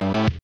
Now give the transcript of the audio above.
Bye.